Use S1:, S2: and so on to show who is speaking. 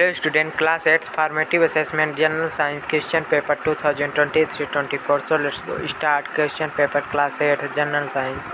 S1: Dear student, class 8 formative assessment general science question paper 2023-24. So let's go start question paper class 8 general science.